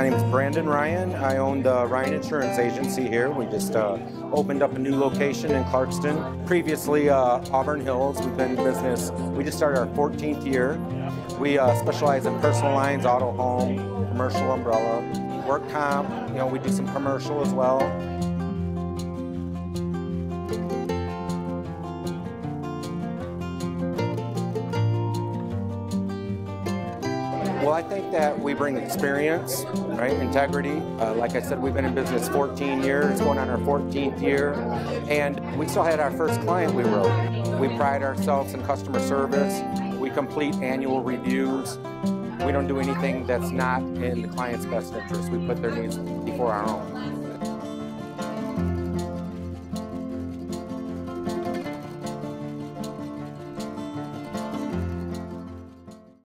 My name is Brandon Ryan. I own the Ryan Insurance Agency here. We just uh, opened up a new location in Clarkston. Previously, uh, Auburn Hills. We've been in business. We just started our 14th year. We uh, specialize in personal lines, auto, home, commercial umbrella, work comp. You know, we do some commercial as well. Well, I think that we bring experience, right? Integrity. Uh, like I said, we've been in business 14 years, going on our 14th year, and we still had our first client we wrote. We pride ourselves in customer service. We complete annual reviews. We don't do anything that's not in the client's best interest. We put their needs before our own.